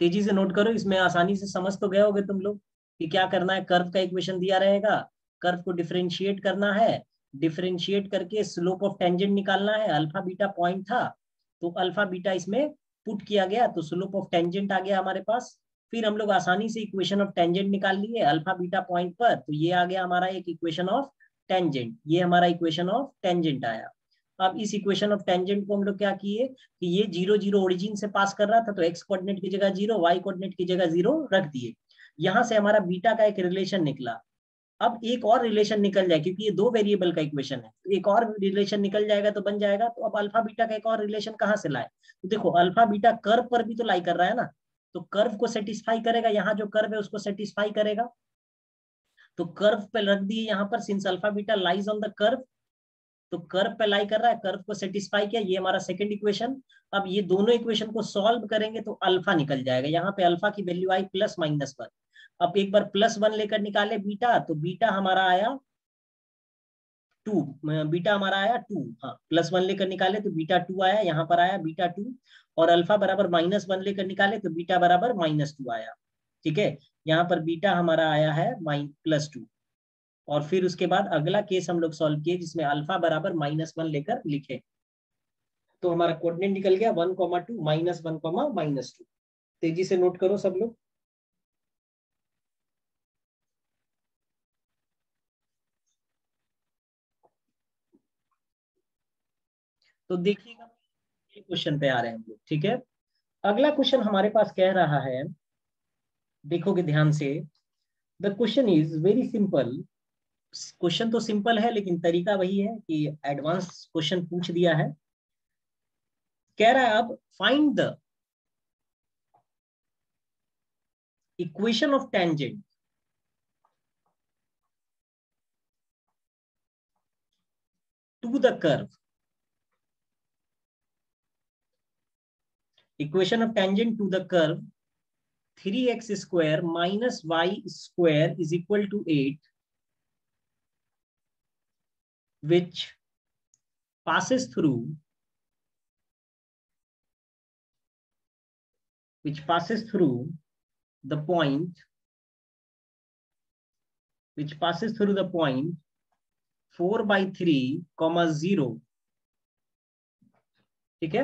तेज़ी से नोट करो, इसमें आसानी से समझ तो गए होगे तुम लोग कि क्या करना है। कर्व का इक्वेशन दिया रहेगा। कर्व को डिफ्रेंशिएट करना है। डिफ्रेंशिएट करके स्लोप ऑफ़ टेंजेंट निकालना है। अल्फ़ा बीटा पॉइंट था तो अल्फ़ा बीटा इसमें पुट किया गया तो स्लोप ऑफ़ टेंजेंट आ गया हमारे पास। फिर हम लोग आसानी से इक्वेशन ऑफ़ टेंजेंट निकाल लिए अल्फ़ा बीटा पॉइंट पर तो ये आ गया हमारा एक इक्वेशन ऑफ़ टेंजेंट ये हमारा इक्वेशन ऑफ़ टेंजेंट आया। अब इस इक्वेशन ऑफ़ टेंजेंट को हम लोग क्या किए कि ये ज़ीरो ज़ीरो ओरिजिन से पास कर रहा था तो एक्स कोऑर्डिनेट की जगह ज़ीरो वाई कोऑर्डिनेट की जगह ज़ीरो रख दिए। यहाँ से हमारा बीटा का एक रिलेशन निकला। अब एक और रिलेशन निकल जाए, क्योंकि ये दो वेरिएबल का इक्वेशन है तो एक और रिलेशन निकल जाएगा तो बन जाएगा। तो अब अल्फ़ा बीटा का एक और रिलेशन कहाँ से लाए? तो देखो अल्फ़ा बीटा कर्व पर भी तो लाई कर रहा है ना तो कर्व को सेटिस्फाई करेगा। यहाँ जो कर्व है, उसको सेटिस्फाई करेगा। तो कर्व पे रख दिए यहाँ पर since alpha beta lies on the curve तो कर्व पे लाई कर रहा है कर्व को सेटिस्फाई किया, ये हमारा सेकंड इक्वेशन अब ये दोनों इक्वेशन को सॉल्व करेंगे तो अल्फ़ा निकल जाएगा। यहाँ पे अल्फ़ा की वैल्यू आई प्लस माइनस वन अब एक बार प्लस वन लेकर निकाले बीटा तो बीटा हमारा आया टू बीटा हमारा आया टू हाँ प्लस वन लेकर निकाले तो बीटा टू आया, यहाँ पर आया बीटा टू और अल्फ़ा बराबर माइनस वन लेकर निकाले तो बीटा बराबर माइनस टू आया। ठीक है? यहाँ पर बीटा हमारा आया है माइन प्लस टू और फिर उसके बाद अगला केस हम लोग सॉल्व किए, जिसमें अल्फ़ा बराबर माइनस वन लेकर लिखे। तो हमारा कोऑर्डिनेट निकल गया one comma two minus one comma minus two तेज़ी से नोट करो सब लोग। तो देखिएगा क्वेश्चन पे आ रहे हैं हम लोग, ठीक है? अगला क्वेश्चन हमारे पास कह रहा है, देखोगे ध्यान से। The question is very simple question तो सिंपल है, लेकिन तरीका वही है कि एडवांस क्वेश्चन पूछ दिया है। कह रहा है अब find the equation of tangent to the curve equation of tangent to the curve 3x square minus y square is equal to 8 which passes through which passes through the point which passes through the point 4 by 3 comma 0 ठीक है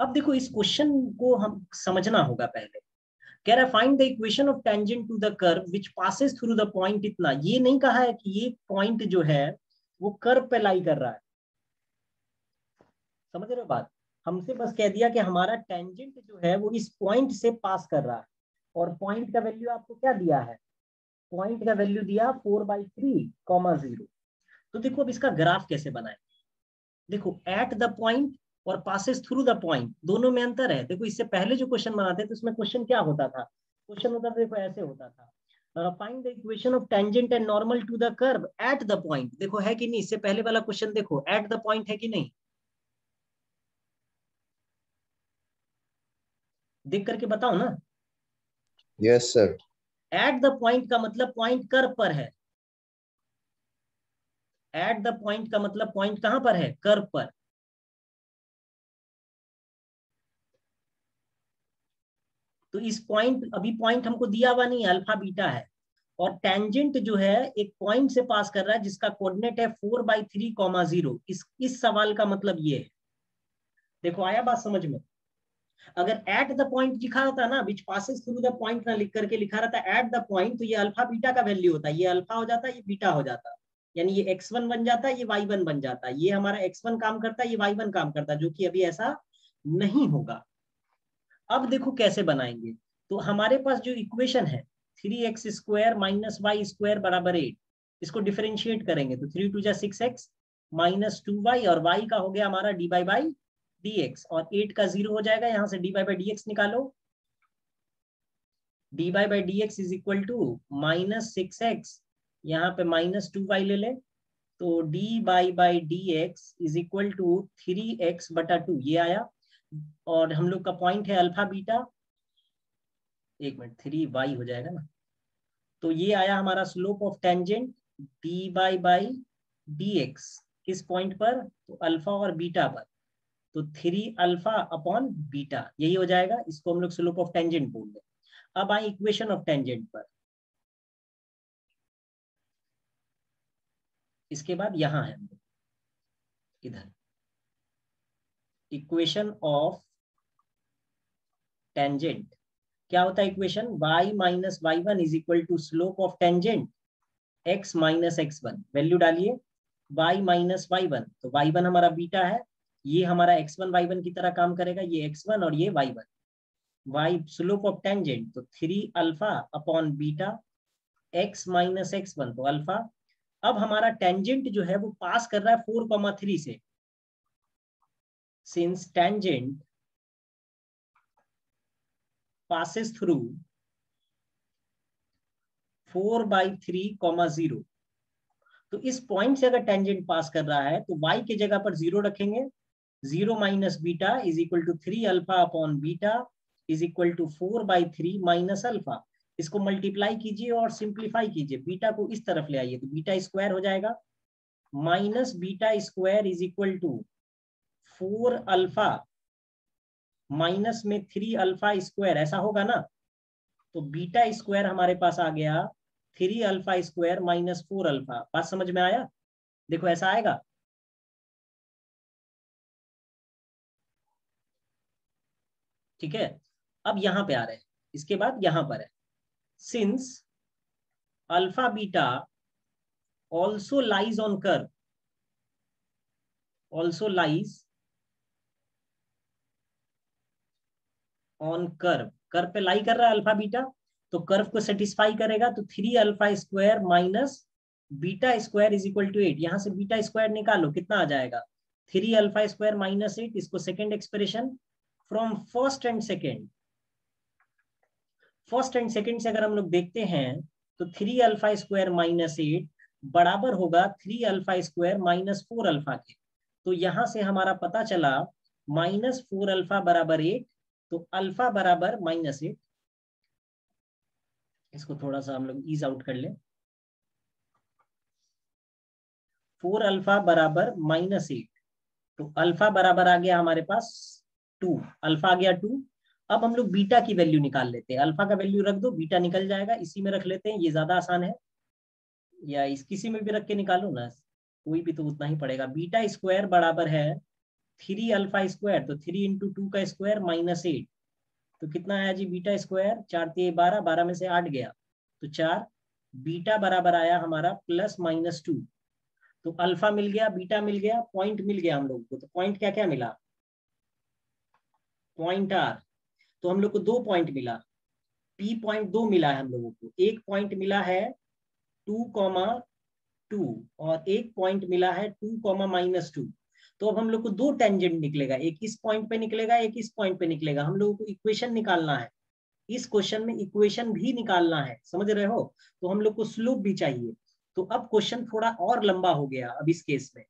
अब देखो इस question को हम समझना होगा पहले कह रहा है find the equation of tangent to the curve which passes through the point इतना? ये नहीं कहा है कि ये पॉइंट जो है, वो कर्व पे लाई कर रहा है। समझ रहे हो बात? हमसे बस कह दिया कि हमारा टेंजेंट जो है, वो इस पॉइंट से पास कर रहा है। और पॉइंट का वैल्यू आपको क्या दिया है? पॉइंट का वैल्यू दिया four by three comma zero तो देखो अब इसका ग्राफ कैसे बनाए। देखो एट द पॉइंट और पासिस थ्रू द पॉइंट दोनों में अंतर है। देखो इससे पहले जो क्वेश्चन बनाते थे उसमें क्वेश्चन क्या होता था? क्वेश्चन होता था देखो ऐसे होता था। Find the equation of tangent and normal to the curve at the point देखो है कि नहीं? इससे पहले वाला क्वेश्चन देखो एट द पॉइंट है कि नहीं? देख करके बताओ ना। Yes sir at the point का मतलब पॉइंट कर्व पर है। एट द पॉइंट का मतलब पॉइंट कहाँ पर है? कर्व पर। तो इस पॉइंट अभी पॉइंट हमको दिया हुआ नहीं अल्फ़ा बीटा है। और टेंजेंट जो है, एक पॉइंट से पास कर रहा है, जिसका कोऑर्डिनेट है four by three comma zero इस इस सवाल का मतलब ये है। देखो, आया बात समझ में? अगर एट द पॉइंट लिखा होता ना which passes through the point ना लिख करके लिखा रहता है एट द पॉइंट तो ये अल्फ़ा बीटा का वैल्यू होता है। ये अल्फ़ा हो जाता है ये बीटा हो जाता। यानी ये एक्स वन बन जाता है ये वाई वन बन जाता। है ये हमारा एक्स वन काम करता है ये वाई वन काम करता है जो कि अभी ऐसा नहीं होगा। अब देखो कैसे बनाएँगे। तो हमारे पास जो इक्वेशन है three x square minus y square बराबर एट इसको डिफरेंशिएट करेंगे। तो थ्री टू जा six x minus two y और वाई का हो गया हमारा d by by d x और एट का ज़ीरो हो जाएगा। यहाँ से d by by d x निकालो। D by by d x is equal to minus six x यहाँ पे माइनस टू वाई ले ले। तो D by by d x is equal to three x बटा टू ये आया। और हम लोग का पॉइंट है अल्फ़ा बीटा एक मिनट थ्री वाई हो जाएगा ना? तो ये आया हमारा slope of tangent d by by d x किस पॉइंट पर? तो अल्फ़ा और बीटा पर। तो थ्री अल्फ़ा अपॉन बीटा यही हो जाएगा। इसको हम लोग स्लोप ऑफ़ टेंजेंट बोल रहे अब आए इक्वेशन ऑफ़ टेंजेंट पर। इसके बाद यहाँ है इधर। Equation of tangent. क्या होता है equation? y minus y one is equal to slope of tangent x minus x one value डालिए, y माइनस वाई वन तो वाई वन हमारा बीटा है, ये हमारा एक्स वन वाई वन की तरह काम करेगा, ये एक्स वन और ये y one y slope of tangent तो three alpha upon beta x minus x one तो अल्फ़ा अब हमारा टेंजेंट जो है, वो पास कर रहा है फोर कॉमा थ्री से। Since tangent passes through 4 by 3 comma zero तो इस पॉइंट से अगर टेंजेंट पास कर रहा है तो y के जगह पर ज़ीरो रखेंगे। Zero minus beta is equal to three alpha upon beta is equal to four by three minus alpha इसको मल्टीप्लाई कीजिए और सिंप्लीफाई कीजिए। बीटा को इस तरफ़ ले आइए तो बीटा स्क्वायर हो जाएगा। Minus beta square is equal to four alpha minus में थ्री अल्फ़ा स्क्वायर, ऐसा होगा ना? तो बीटा स्क्वायर हमारे पास आ गया, three alpha square minus four alpha. बात समझ में आया? देखो, ऐसा आएगा। ठीक है? अब यहाँ पे आ रहे हैं। इसके बाद यहाँ पर है। Since alpha beta also lies on curve also lies on curve curve पे लाई कर रहा है अल्फ़ा बीटा तो कर्व को सेटिस्फाई करेगा तो three alpha square minus beta square is equal to eight यहाँ से बीटा स्क्वायर निकालो, कितना आ जाएगा? Three alpha square minus eight इसको second expression from first and second first and second से अगर हम लोग देखते हैं तो three alpha square minus eight बराबर होगा three alpha square minus four alpha के। तो यहाँ से हमारा पता चला माइनस फोर अल्फ़ा बराबर एट तो अल्फ़ा बराबर माइनस एट। इसको थोड़ा सा हम लोग ईज आउट कर ले। फोर अल्फ़ा बराबर माइनस एट। तो अल्फ़ा बराबर आ गया हमारे पास टू। अल्फ़ा आ गया टू। अब हम लोग बीटा की वैल्यू निकाल लेते हैं। अल्फ़ा का वैल्यू रख दो, बीटा निकल जाएगा। इसी में रख लेते हैं। ये ज़्यादा आसान है। या इस किसी में भी रख के निकालो ना। कोई भी तो उतना ही पड़ेगा। बीटा स्क्वायर बराबर है थ्री अल्फ़ा स्क्वायर तो थ्री इंटू टू का स्क्वायर माइनस एट तो कितना आया जी? बीटा स्क्वायर, चार तीन बारह बारह में से आठ गया। तो चार, बीटा बराबर आया हमारा प्लस माइनस टू तो अल्फ़ा मिल गया, बीटा मिल गया पॉइंट मिल गया हम लोग को। तो पॉइंट क्या क्या मिला? पॉइंट आर तो हम लोग को दो पॉइंट मिला। पी पॉइंट दो मिला है हम लोगों को। एक पॉइंट मिला है टू कॉमा टू और एक पॉइंट मिला है टू कॉमा माइनस टू तो अब हम लोग को दो टेंजेंट निकलेगा, एक इस पॉइंट पे निकलेगा, एक इस पॉइंट पे निकलेगा। हम लोगों को इक्वेशन निकालना है। इस क्वेश्चन में इक्वेशन भी निकालना है। समझ रहे हो? तो हम लोग को स्लोप भी चाहिए। तो अब क्वेश्चन थोड़ा और लंबा हो गया अब इस केस में।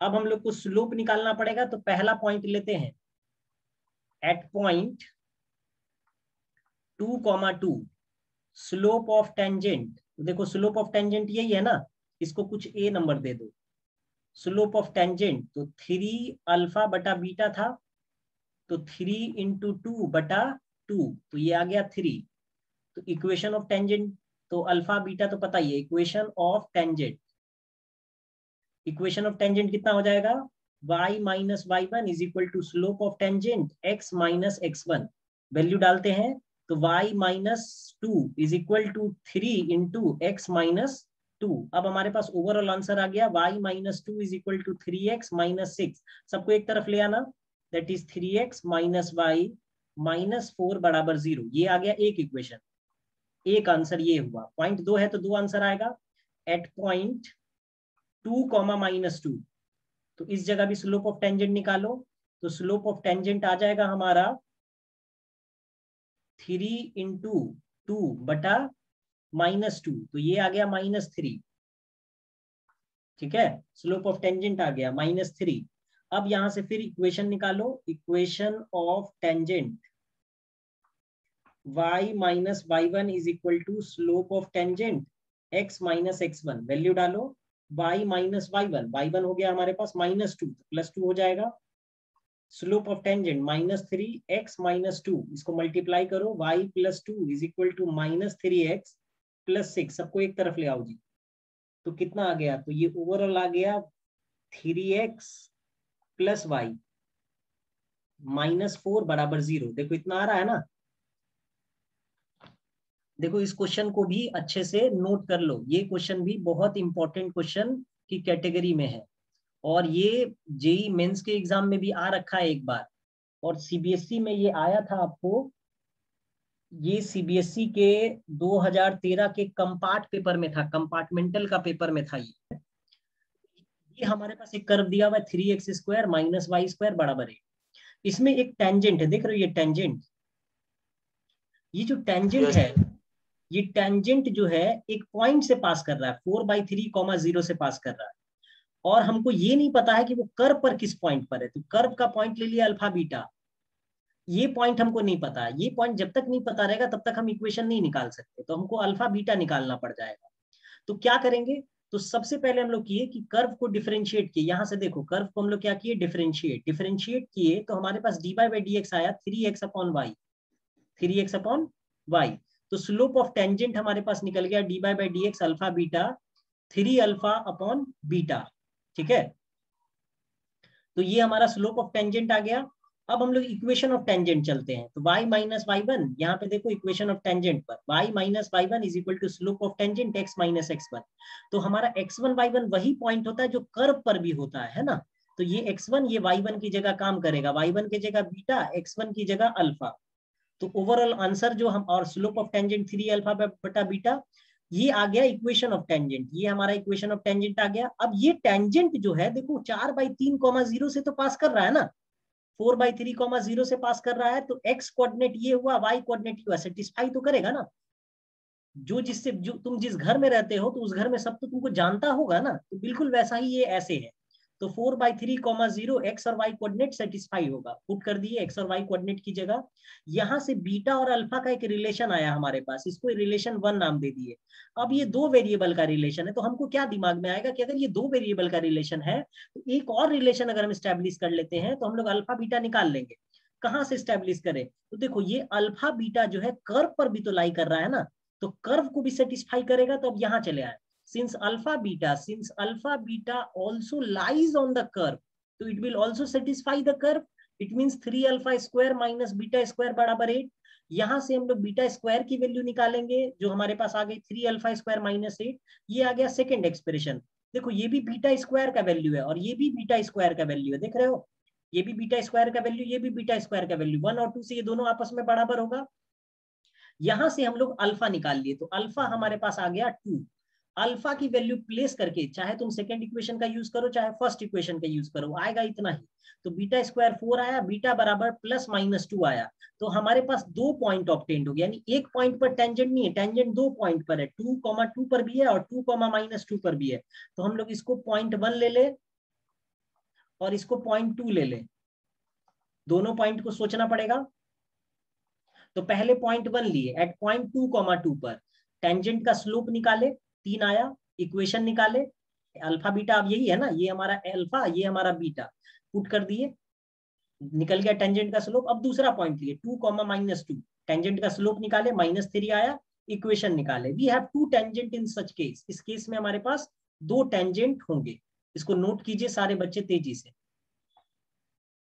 अब हम लोग को स्लोप निकालना पड़ेगा तो पहला पॉइंट लेते हैं। At point two comma two slope of tangent देखो स्लोप ऑफ़ टेंजेंट यही है ना? इसको कुछ ए नंबर दे दो। स्लोप ऑफ़ टेंजेंट तो थ्री अल्फ़ा बटा बीटा था तो थ्री इंटू टू बटा टू तो ये आ गया थ्री तो इक्वेशन ऑफ़ टेंजेंट तो अल्फ़ा बीटा तो पता ही है equation of tangent equation of tangent कितना हो जाएगा? y minus y one is equal to slope of tangent x minus x one value डालते हैं तो y minus two is equal to three into x minus two अब हमारे पास overall answer आ गया, y minus two is equal to three x minus six सबको एक तरफ़ ले आना। That is three x minus y minus four बराबर ज़ीरो ये आ गया एक इक्वेशन एक आंसर ये हुआ। पॉइंट दो है तो दो आंसर आएगा। At point two comma minus two तो इस जगह भी स्लोप ऑफ़ टेंजेंट निकालो। तो स्लोप ऑफ़ टेंजेंट आ जाएगा हमारा थ्री इंटू टू बटा माइनस टू तो ये आ गया माइनस थ्री। ठीक है? स्लोप ऑफ़ टेंजेंट आ गया, माइनस थ्री। अब यहाँ से फिर इक्वेशन निकालो, equation of tangent. y minus y one is equal to slope of tangent x minus x one value डालो, y minus y one y one हो गया हमारे पास माइनस टू प्लस टू हो जाएगा। Slope of tangent minus three x minus two इसको multiply करो y plus two is equal to minus three x plus six सबको एक तरफ़ ले आओ जी। तो कितना आ गया? तो ये ओवरऑल आ गया three x plus y minus four बराबर ज़ीरो। देखो, इतना आ रहा है ना? देखो, इस क्वेश्चन को भी अच्छे से नोट कर लो। ये क्वेश्चन भी बहुत इंपॉर्टेंट क्वेश्चन की कैटेगरी में है। और ये जेई मेंस के एग्ज़ाम में भी आ रखा है एक बार। और सीबीएसई e में ये आया था आपको ये सीबीएसई e के 2013 के कंपार्ट पेपर में था कंपार्टमेंटल का पेपर में था ये। ये हमारे पास एक कर्व दिया हुआ है three x square minus y square बराबर है। इसमें एक टेंजेंट है देख रहे हो ये टेंजेंट ये जो टेंजेंट है ये टेंजेंट जो है एक पॉइंट से पास कर रहा है four by three comma zero से पास कर रहा है। और हमको ये नहीं पता है कि वो कर्व पर किस पॉइंट पर है। तो कर्व का पॉइंट ले लिया अल्फ़ा बीटा ये पॉइंट हमको नहीं पता। ये पॉइंट जब तक नहीं पता रहेगा, तब तक हम इक्वेशन नहीं निकाल सकते। तो हमको अल्फ़ा बीटा निकालना पड़ जाएगा। तो क्या करेंगे? तो सबसे पहले हम लोग किए कि कर्व को डिफरेंशिएट किए। यहाँ से देखो कर्व को हम लोग क्या किए? डिफरेंशिएट डिफरेंशिएट किए तो हमारे पास d by by d x आया three x upon y three x upon y तो स्लोप ऑफ़ टेंजेंट हमारे पास निकल गया d by by d x alpha beta three alpha upon beta ठीक है? तो ये हमारा स्लोप ऑफ़ टेंजेंट आ गया। अब हम लोग इक्वेशन ऑफ़ टेंजेंट चलते हैं। तो y माइनस वाई वन यहाँ पे देखो इक्वेशन ऑफ़ टेंजेंट पर। y minus y one is equal to slope of tangent x minus x one तो हमारा x1 y1 वही पॉइंट होता है जो कर्व पर भी होता है ना? तो ये x1 ये y1 की जगह काम करेगा। y1 की जगह बीटा x1 की जगह अल्फ़ा तो ओवरऑल आंसर जो हम, और slope of tangent three alpha बटा बीटा ये आ गया इक्वेशन ऑफ़ टेंजेंट ये हमारा इक्वेशन ऑफ़ टेंजेंट आ गया। अब ये टेंजेंट जो है, देखो, चार बाई तीन कॉमा ज़ीरो से तो पास कर रहा है ना? Four by three comma zero से पास कर रहा है तो एक्स कोऑर्डिनेट ये हुआ, वाई कोऑर्डिनेट ये हुआ सेटिस्फाई तो करेगा ना। जो जिससे, जो तुम जिस घर में रहते हो तो उस घर में सब तो तुमको जानता होगा ना तो बिल्कुल वैसा ही ये ऐसे है। तो four by three comma zero x और वाई कोऑर्डिनेट सेटिस्फाई होगा। पुट कर दिए, एक्स और वाई कोऑर्डिनेट की जगह। यहाँ से बीटा और अल्फ़ा का एक रिलेशन आया हमारे पास, इसको रिलेशन वन नाम दे दिए। अब ये दो वेरिएबल का रिलेशन है तो हमको क्या दिमाग में आएगा कि अगर ये दो वेरिएबल का रिलेशन है तो एक और रिलेशन अगर हम स्टैब्लिश कर लेते हैं तो हम लोग अल्फ़ा बीटा निकाल लेंगे। कहाँ से स्टैब्लिश करें? तो देखो, ये अल्फ़ा बीटा जो है कर्व पर भी तो लाई कर रहा है ना तो कर्व को भी सेटिस्फाई करेगा तो अब यहाँ चले आए। Since alpha beta, since alpha beta also lies on the curve, so it will also satisfy the curve. It means 3 alpha square minus beta square बराबर 8 यहाँ से हम लोग बीटा स्क्वायर की वैल्यू निकालेंगे, जो हमारे पास आ गई three alpha square minus eight ये आ गया सेकेंड एक्सप्रेशन देखो, ये भी बीटा स्क्वायर का वैल्यू है और ये भी बीटा स्क्वायर का वैल्यू है। देख रहे हो? ये भी बीटा स्क्वायर का वैल्यू ये भी बीटा स्क्वायर का वैल्यू वन और टू से ये दोनों आपस में बराबर होगा। यहाँ से हम लोग अल्फ़ा निकाल लिए तो अल्फ़ा हमारे पास आ गया टू अल्फ़ा की वैल्यू प्लेस करके, चाहे तुम सेकेंड इक्वेशन का यूज़ करो, चाहे फ़र्स्ट इक्वेशन का यूज़ करो, आएगा इतना ही। तो बीटा स्क्वायर फोर आया बीटा बराबर प्लस माइनस टू आया। तो हमारे पास दो पॉइंट ऑप्टेंड हो गया, यानी एक पॉइंट पर टेंजेंट नहीं है टेंजेंट दो पॉइंट पर है। टू कॉमा टू पर भी है और टू कॉमा माइनस टू पर भी है। तो हम लोग इसको पॉइंट वन ले ले और इसको पॉइंट टू ले ले। दोनों पॉइंट को सोचना पड़ेगा। तो पहले पॉइंट वन लिए eight point two comma two पर। टेंजेंट का स्लोप निकाले। तीन आया इक्वेशन निकाले अल्फ़ा बीटा अब यही है ना, ये हमारा अल्फ़ा ये हमारा बीटा पुट कर दिए, निकल गया टेंजेंट का स्लोप अब दूसरा पॉइंट लिए two comma minus two tangent का स्लोप निकाले माइनस थ्री आया इक्वेशन निकाले। We have two tangent in such case इस केस में हमारे पास दो टेंजेंट होंगे, इसको नोट कीजिए सारे बच्चे तेज़ी से।